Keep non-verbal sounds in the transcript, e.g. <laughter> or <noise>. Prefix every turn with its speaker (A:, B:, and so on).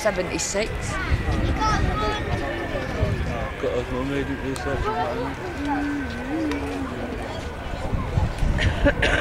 A: 76.
B: Got us mum, didn't we, <coughs> <coughs>